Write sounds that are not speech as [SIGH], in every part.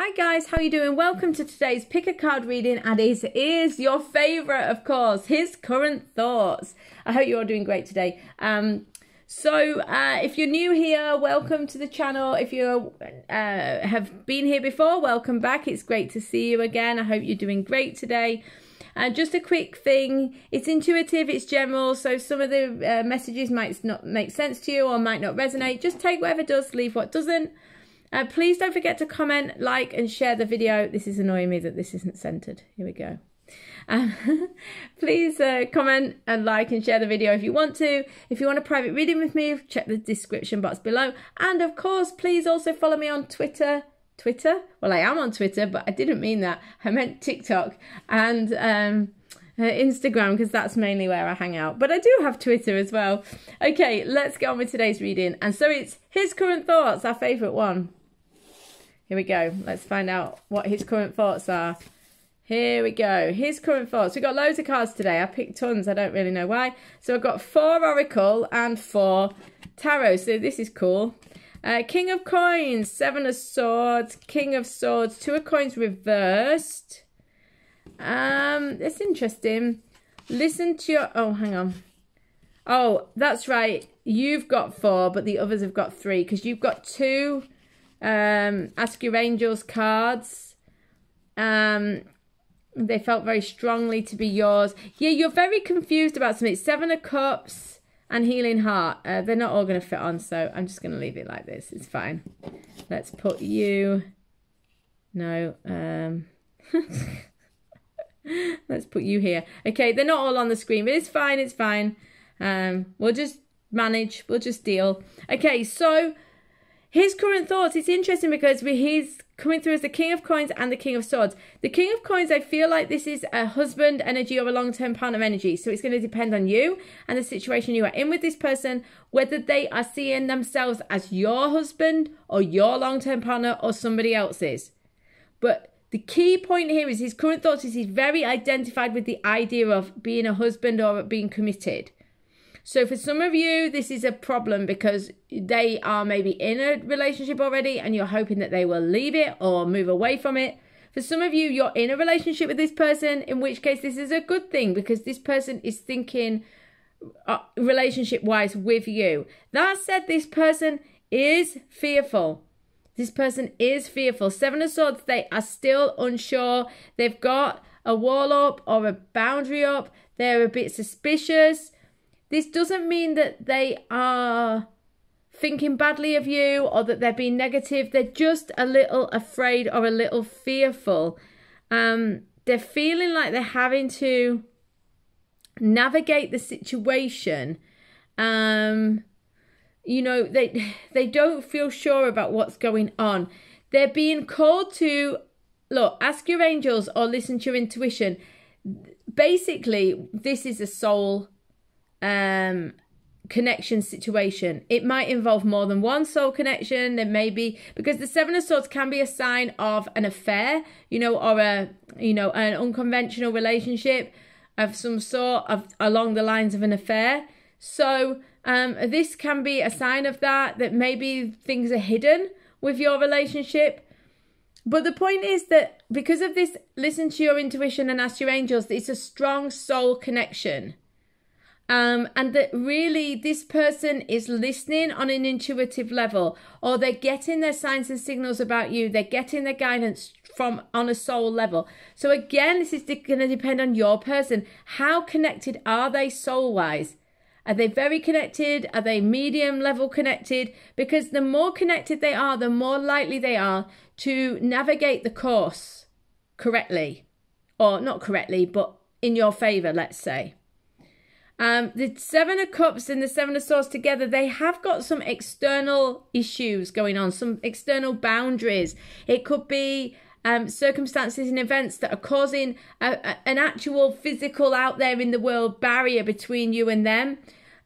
Hi guys, how are you doing? Welcome to today's pick a card reading and it is your favorite of course, his current thoughts. I hope you're all doing great today. Um so uh, if you're new here, welcome to the channel. If you uh, have been here before, welcome back. It's great to see you again. I hope you're doing great today. And just a quick thing, it's intuitive, it's general, so some of the uh, messages might not make sense to you or might not resonate. Just take whatever does, leave what doesn't. Uh, please don't forget to comment, like, and share the video. This is annoying me that this isn't centered. Here we go. Um, [LAUGHS] please uh, comment and like and share the video if you want to. If you want a private reading with me, check the description box below. And of course, please also follow me on Twitter. Twitter? Well, I am on Twitter, but I didn't mean that. I meant TikTok and um, uh, Instagram because that's mainly where I hang out. But I do have Twitter as well. Okay, let's get on with today's reading. And so it's his current thoughts, our favourite one. Here we go. Let's find out what his current thoughts are. Here we go. His current thoughts. We've got loads of cards today. I picked tons. I don't really know why. So I've got four Oracle and four Tarot. So this is cool. Uh, King of Coins, Seven of Swords, King of Swords, Two of Coins reversed. Um, It's interesting. Listen to your... Oh, hang on. Oh, that's right. You've got four, but the others have got three. Because you've got two um, Ask Your Angels cards. Um, they felt very strongly to be yours. Yeah, you're very confused about something. Seven of Cups and Healing Heart. Uh, they're not all going to fit on, so I'm just going to leave it like this. It's fine. Let's put you... No. Um... [LAUGHS] Let's put you here. Okay, they're not all on the screen, but it's fine. It's fine. Um, we'll just manage. We'll just deal. Okay, so his current thoughts, it's interesting because he's coming through as the King of Coins and the King of Swords. The King of Coins, I feel like this is a husband energy or a long term partner energy. So it's going to depend on you and the situation you are in with this person, whether they are seeing themselves as your husband or your long term partner or somebody else's. But the key point here is his current thoughts is he's very identified with the idea of being a husband or being committed. So for some of you, this is a problem because they are maybe in a relationship already and you're hoping that they will leave it or move away from it. For some of you, you're in a relationship with this person, in which case this is a good thing because this person is thinking uh, relationship wise with you. That said, this person is fearful. This person is fearful. Seven of Swords, they are still unsure. They've got a wall up or a boundary up. They're a bit suspicious. This doesn't mean that they are thinking badly of you or that they're being negative. They're just a little afraid or a little fearful. Um, they're feeling like they're having to navigate the situation. Um, you know, they they don't feel sure about what's going on. They're being called to look, ask your angels or listen to your intuition. Basically, this is a soul um, connection situation. It might involve more than one soul connection. There may be because the Seven of Swords can be a sign of an affair, you know, or a you know an unconventional relationship of some sort of along the lines of an affair. So um, this can be a sign of that. That maybe things are hidden with your relationship. But the point is that because of this, listen to your intuition and ask your angels. It's a strong soul connection. Um, and that really this person is listening on an intuitive level, or they're getting their signs and signals about you, they're getting their guidance from on a soul level. So, again, this is going to depend on your person. How connected are they soul wise? Are they very connected? Are they medium level connected? Because the more connected they are, the more likely they are to navigate the course correctly, or not correctly, but in your favor, let's say. Um, the Seven of Cups and the Seven of Swords together, they have got some external issues going on, some external boundaries. It could be um, circumstances and events that are causing a, a, an actual physical out there in the world barrier between you and them.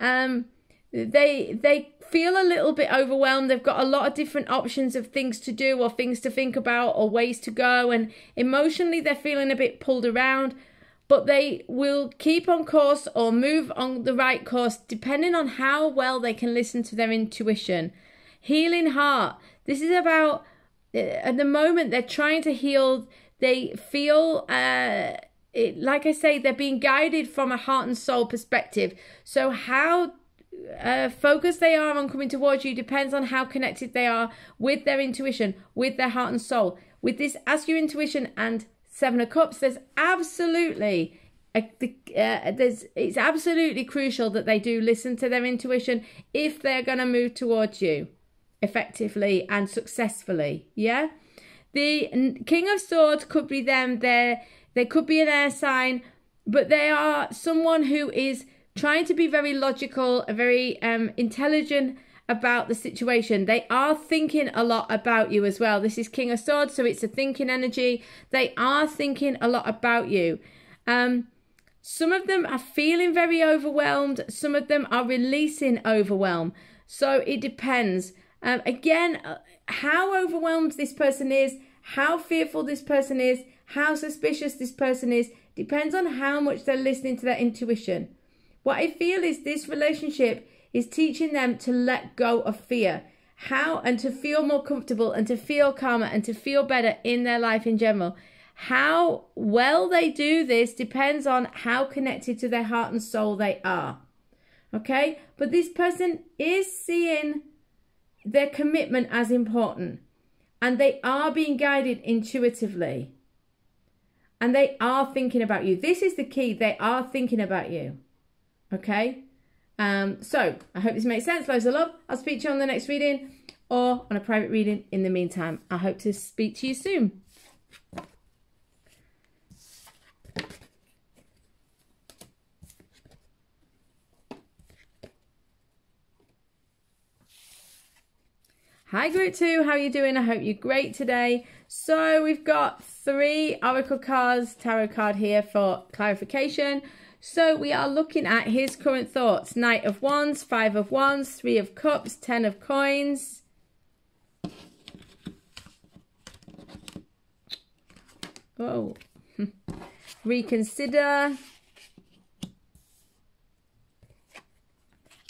Um, they they feel a little bit overwhelmed. They've got a lot of different options of things to do or things to think about or ways to go, and emotionally they're feeling a bit pulled around but they will keep on course or move on the right course depending on how well they can listen to their intuition. Healing heart. This is about at the moment they're trying to heal. They feel. Uh, it, like I say, they're being guided from a heart and soul perspective. So, how uh, focused they are on coming towards you depends on how connected they are with their intuition, with their heart and soul. With this, ask your intuition and Seven of Cups, there's absolutely uh, there's it's absolutely crucial that they do listen to their intuition if they're going to move towards you effectively and successfully yeah? The king of swords could be them there they could be an air sign but they are someone who is trying to be very logical a very um intelligent about the situation. They are thinking a lot about you as well. This is King of Swords, so it's a thinking energy. They are thinking a lot about you. Um, some of them are feeling very overwhelmed. Some of them are releasing overwhelm. So it depends. Um, again, uh, how overwhelmed this person is, how fearful this person is, how suspicious this person is, depends on how much they're listening to their intuition. What I feel is this relationship is teaching them to let go of fear. How and to feel more comfortable and to feel calmer and to feel better in their life in general. How well they do this depends on how connected to their heart and soul they are. Okay? But this person is seeing their commitment as important and they are being guided intuitively and they are thinking about you. This is the key. They are thinking about you. Okay? Um, so I hope this makes sense. Loads of love. I'll speak to you on the next reading or on a private reading in the meantime. I hope to speak to you soon. Hi group two, how are you doing? I hope you're great today. So we've got three Oracle cards, tarot card here for clarification. So we are looking at his current thoughts. Knight of Wands, Five of Wands, Three of Cups, Ten of Coins. Oh. [LAUGHS] Reconsider.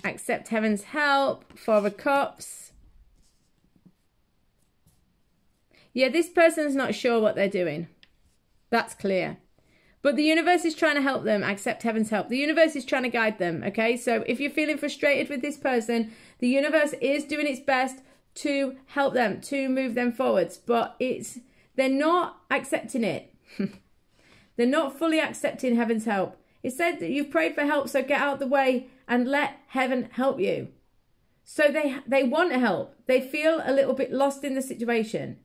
Accept Heaven's help. Four of Cups. Yeah, this person's not sure what they're doing. That's clear. But the universe is trying to help them accept heaven's help. The universe is trying to guide them, okay? So if you're feeling frustrated with this person, the universe is doing its best to help them, to move them forwards. But it's they're not accepting it. [LAUGHS] they're not fully accepting heaven's help. It said that you've prayed for help, so get out the way and let heaven help you. So they they want help. They feel a little bit lost in the situation.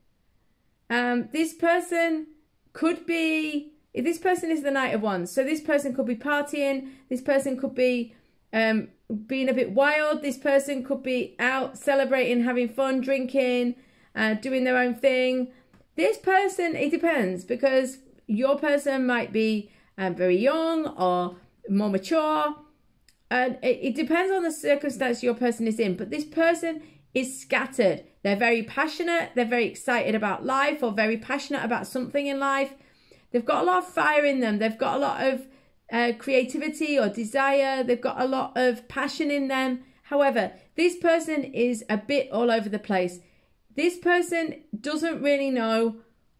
Um, this person could be if this person is the Knight of Wands, so this person could be partying, this person could be um, being a bit wild, this person could be out celebrating, having fun, drinking, uh, doing their own thing. This person, it depends because your person might be um, very young or more mature. And it, it depends on the circumstance your person is in. But this person is scattered. They're very passionate. They're very excited about life or very passionate about something in life. They've got a lot of fire in them. They've got a lot of uh, creativity or desire. They've got a lot of passion in them. However, this person is a bit all over the place. This person doesn't really know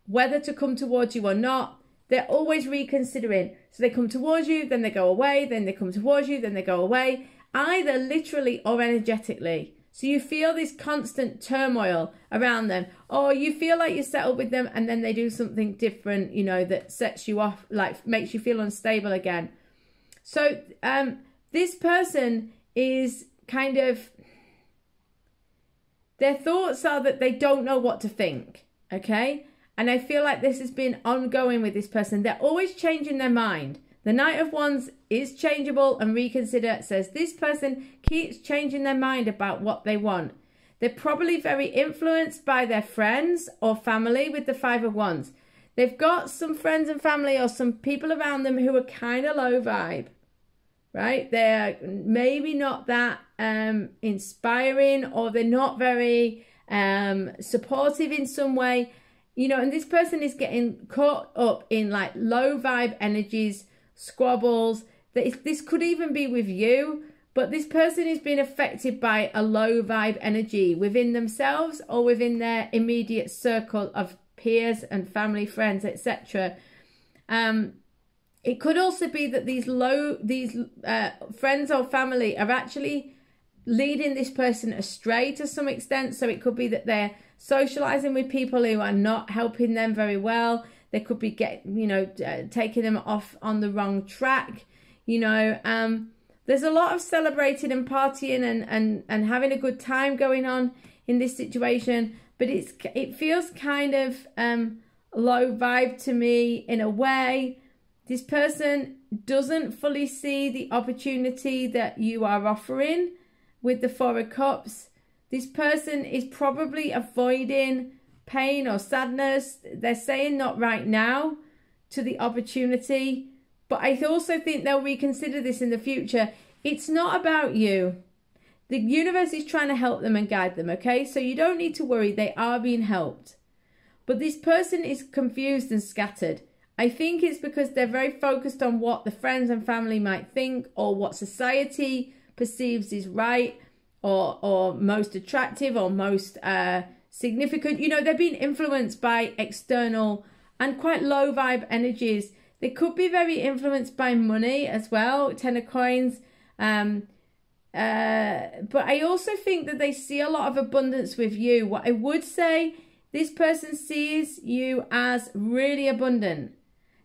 whether to come towards you or not. They're always reconsidering. So they come towards you, then they go away, then they come towards you, then they go away, either literally or energetically. So you feel this constant turmoil around them, or you feel like you're settled with them and then they do something different, you know, that sets you off, like makes you feel unstable again. So um, this person is kind of, their thoughts are that they don't know what to think, okay? And I feel like this has been ongoing with this person. They're always changing their mind. The Knight of Wands is changeable and reconsider says this person keeps changing their mind about what they want. They're probably very influenced by their friends or family with the Five of Wands. They've got some friends and family or some people around them who are kind of low vibe, right? They're maybe not that um, inspiring or they're not very um, supportive in some way, you know, and this person is getting caught up in like low vibe energies squabbles. This could even be with you, but this person is being affected by a low vibe energy within themselves or within their immediate circle of peers and family, friends, etc. Um, it could also be that these low, these uh, friends or family are actually leading this person astray to some extent. So it could be that they're socializing with people who are not helping them very well. They could be get, you know, uh, taking them off on the wrong track. You know, um, there's a lot of celebrating and partying and, and, and having a good time going on in this situation, but it's it feels kind of um, low vibe to me in a way. This person doesn't fully see the opportunity that you are offering with the Four of Cups. This person is probably avoiding pain or sadness. They're saying not right now to the opportunity but I also think they'll reconsider this in the future. It's not about you. The universe is trying to help them and guide them, okay? So you don't need to worry, they are being helped. But this person is confused and scattered. I think it's because they're very focused on what the friends and family might think or what society perceives is right or or most attractive or most uh, significant. You know, they're being influenced by external and quite low vibe energies they could be very influenced by money as well, Ten of Coins. Um, uh, but I also think that they see a lot of abundance with you. What I would say, this person sees you as really abundant.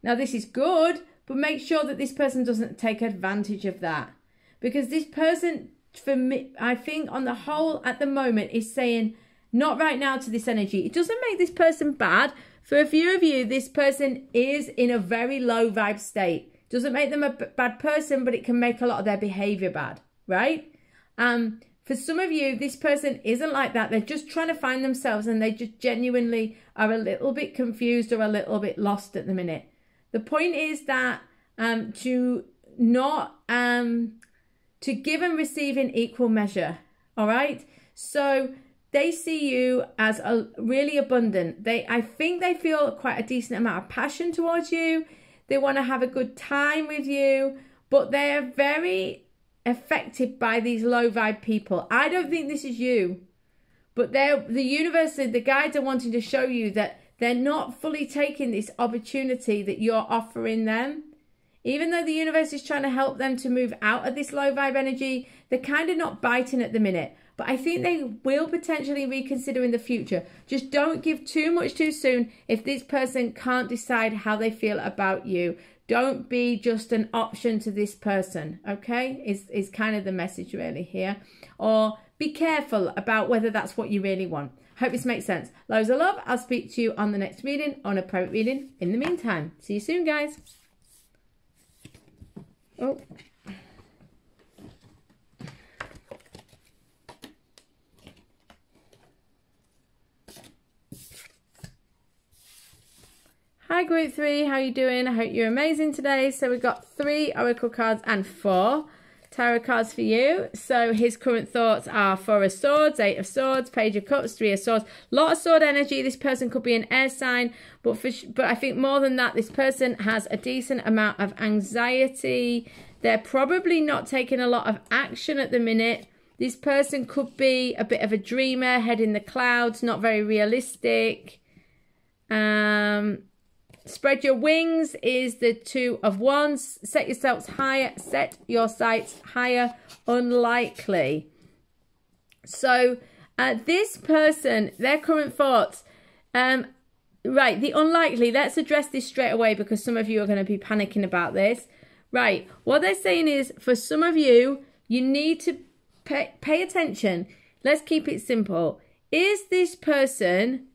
Now, this is good, but make sure that this person doesn't take advantage of that. Because this person, for me, I think on the whole at the moment, is saying, not right now to this energy. It doesn't make this person bad, for a few of you, this person is in a very low vibe state. Doesn't make them a bad person, but it can make a lot of their behavior bad, right? Um, for some of you, this person isn't like that. They're just trying to find themselves and they just genuinely are a little bit confused or a little bit lost at the minute. The point is that um, to not um, to give and receive in equal measure. All right. So they see you as a really abundant. They I think they feel quite a decent amount of passion towards you. They want to have a good time with you, but they're very affected by these low vibe people. I don't think this is you. But they're the universe, the guides are wanting to show you that they're not fully taking this opportunity that you're offering them. Even though the universe is trying to help them to move out of this low vibe energy, they're kind of not biting at the minute but I think they will potentially reconsider in the future. Just don't give too much too soon if this person can't decide how they feel about you. Don't be just an option to this person, okay? Is is kind of the message really here. Or be careful about whether that's what you really want. Hope this makes sense. Loads of love. I'll speak to you on the next reading, on a private reading. In the meantime, see you soon, guys. Oh. Hi group three, how are you doing? I hope you're amazing today. So we've got three oracle cards and four tarot cards for you. So his current thoughts are four of swords, eight of swords, page of cups, three of swords. A lot of sword energy. This person could be an air sign, but for, but I think more than that, this person has a decent amount of anxiety. They're probably not taking a lot of action at the minute. This person could be a bit of a dreamer, head in the clouds, not very realistic. Um, Spread your wings is the two of wands. Set yourselves higher. Set your sights higher. Unlikely. So uh, this person, their current thoughts, um, right, the unlikely, let's address this straight away because some of you are going to be panicking about this. Right, what they're saying is for some of you, you need to pay, pay attention. Let's keep it simple. Is this person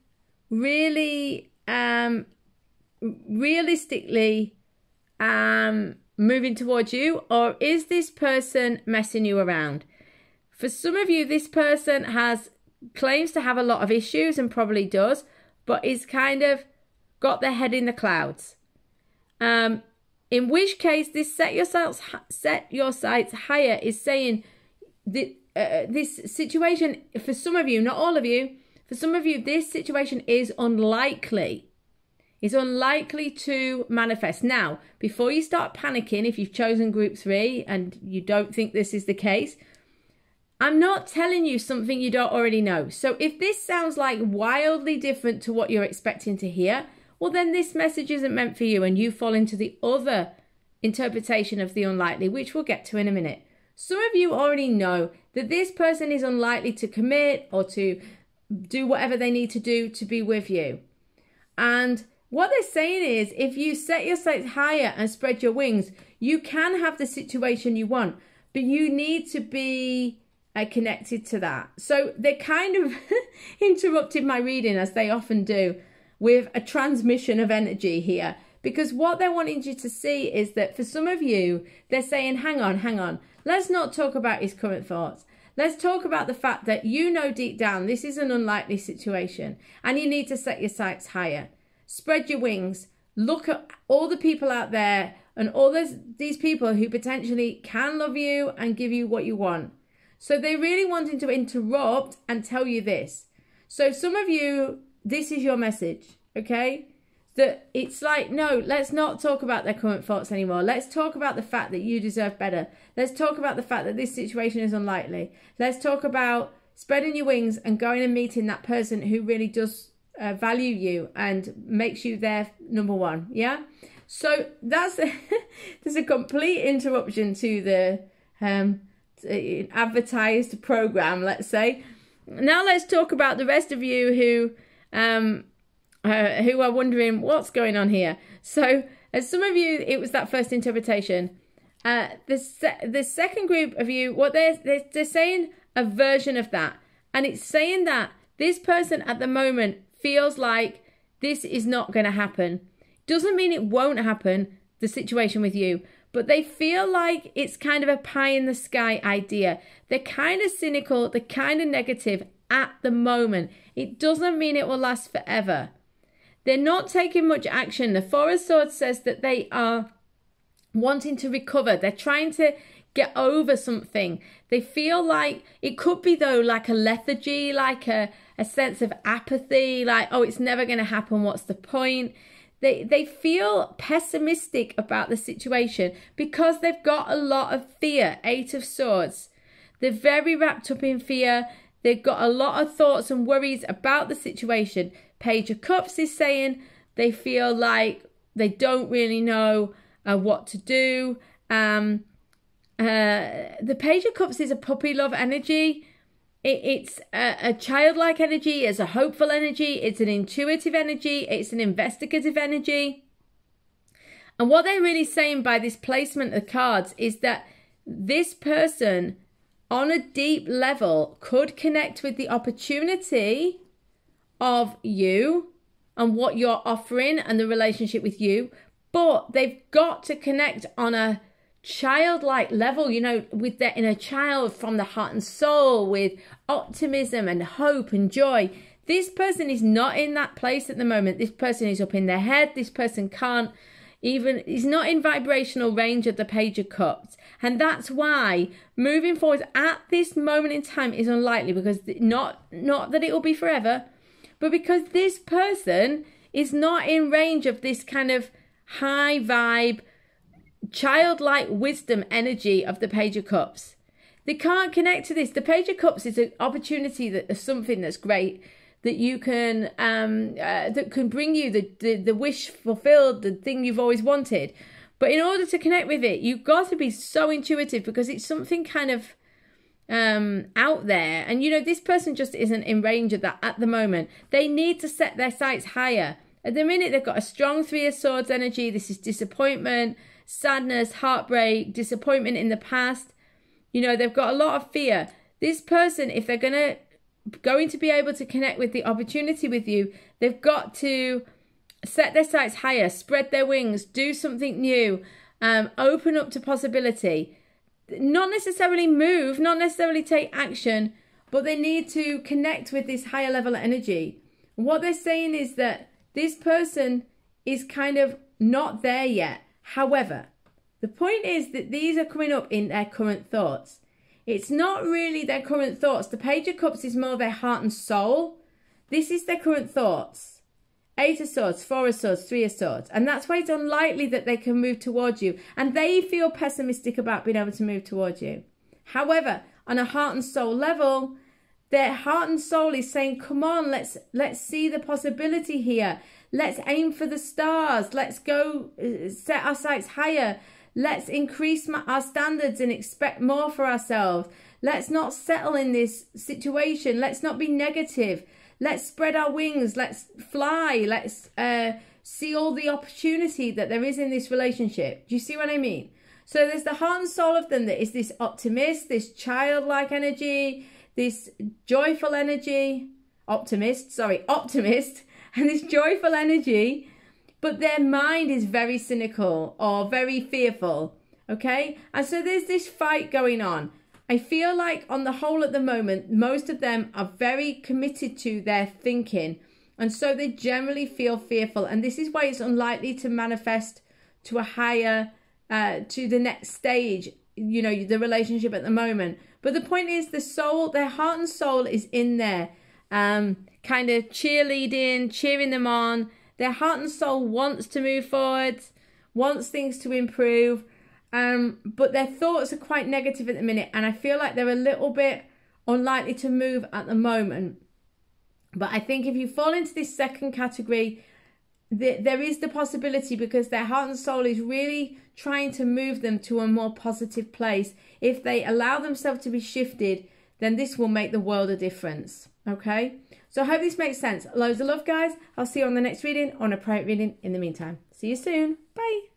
really um, realistically um, moving towards you, or is this person messing you around? For some of you, this person has claims to have a lot of issues and probably does, but is kind of got their head in the clouds. Um, in which case, this set yourselves set your sights higher is saying that uh, this situation for some of you, not all of you, for some of you, this situation is unlikely is unlikely to manifest. Now, before you start panicking, if you've chosen group three and you don't think this is the case, I'm not telling you something you don't already know. So if this sounds like wildly different to what you're expecting to hear, well, then this message isn't meant for you and you fall into the other interpretation of the unlikely, which we'll get to in a minute. Some of you already know that this person is unlikely to commit or to do whatever they need to do to be with you. And what they're saying is if you set your sights higher and spread your wings, you can have the situation you want, but you need to be uh, connected to that. So they kind of [LAUGHS] interrupted my reading, as they often do, with a transmission of energy here. Because what they're wanting you to see is that for some of you, they're saying, hang on, hang on, let's not talk about his current thoughts. Let's talk about the fact that you know deep down this is an unlikely situation and you need to set your sights higher. Spread your wings. Look at all the people out there and all those, these people who potentially can love you and give you what you want. So they're really wanting to interrupt and tell you this. So some of you, this is your message, okay? That it's like, no, let's not talk about their current thoughts anymore. Let's talk about the fact that you deserve better. Let's talk about the fact that this situation is unlikely. Let's talk about spreading your wings and going and meeting that person who really does uh, value you and makes you their number one. Yeah. So that's a, [LAUGHS] there's a complete interruption to the um, advertised program, let's say. Now let's talk about the rest of you who um, uh, who are wondering what's going on here. So, as some of you, it was that first interpretation. Uh, the se- the second group of you, what they're, they're they're saying a version of that, and it's saying that this person at the moment feels like this is not going to happen. Doesn't mean it won't happen. The situation with you, but they feel like it's kind of a pie in the sky idea. They're kind of cynical, they're kind of negative at the moment. It doesn't mean it will last forever. They're not taking much action. The Four of Swords says that they are wanting to recover. They're trying to get over something. They feel like it could be though like a lethargy, like a, a sense of apathy, like, oh, it's never going to happen. What's the point? They, they feel pessimistic about the situation because they've got a lot of fear. Eight of Swords. They're very wrapped up in fear. They've got a lot of thoughts and worries about the situation. Page of Cups is saying they feel like they don't really know uh, what to do. Um, uh, the Page of Cups is a puppy love energy. It, it's a, a childlike energy, it's a hopeful energy, it's an intuitive energy, it's an investigative energy. And what they're really saying by this placement of cards is that this person, on a deep level, could connect with the opportunity of you and what you're offering and the relationship with you, but they've got to connect on a childlike level, you know, with their inner child from the heart and soul, with optimism and hope and joy. This person is not in that place at the moment. This person is up in their head. This person can't even is not in vibrational range of the page of cups and that's why moving forward at this moment in time is unlikely because not not that it will be forever but because this person is not in range of this kind of high vibe childlike wisdom energy of the Page of Cups. They can't connect to this. The Page of Cups is an opportunity that is something that's great that you can um uh, that can bring you the, the the wish fulfilled, the thing you've always wanted. But in order to connect with it, you've got to be so intuitive because it's something kind of um out there and you know this person just isn't in range of that at the moment they need to set their sights higher at the minute they've got a strong three of swords energy this is disappointment sadness, heartbreak, disappointment in the past. You know, they've got a lot of fear. This person, if they're gonna going to be able to connect with the opportunity with you, they've got to set their sights higher, spread their wings, do something new, um, open up to possibility. Not necessarily move, not necessarily take action, but they need to connect with this higher level energy. What they're saying is that this person is kind of not there yet. However, the point is that these are coming up in their current thoughts. It's not really their current thoughts. The Page of Cups is more their heart and soul. This is their current thoughts. Eight of Swords, Four of Swords, Three of Swords. And that's why it's unlikely that they can move towards you. And they feel pessimistic about being able to move towards you. However, on a heart and soul level, their heart and soul is saying, come on, let's let's see the possibility here. Let's aim for the stars. Let's go uh, set our sights higher. Let's increase our standards and expect more for ourselves. Let's not settle in this situation. Let's not be negative. Let's spread our wings. Let's fly. Let's uh, see all the opportunity that there is in this relationship. Do you see what I mean? So there's the heart and soul of them that is this optimist, this childlike energy, this joyful energy, optimist, sorry, optimist, [LAUGHS] and this joyful energy, but their mind is very cynical or very fearful. Okay? And so there's this fight going on. I feel like, on the whole, at the moment, most of them are very committed to their thinking. And so they generally feel fearful. And this is why it's unlikely to manifest to a higher, uh, to the next stage, you know, the relationship at the moment. But the point is, the soul, their heart and soul is in there, um, kind of cheerleading, cheering them on. Their heart and soul wants to move forward, wants things to improve um, but their thoughts are quite negative at the minute, and I feel like they're a little bit unlikely to move at the moment. But I think if you fall into this second category, the, there is the possibility because their heart and soul is really trying to move them to a more positive place. If they allow themselves to be shifted, then this will make the world a difference. Okay? So I hope this makes sense. Loads of love, guys. I'll see you on the next reading, on a private reading in the meantime. See you soon. Bye.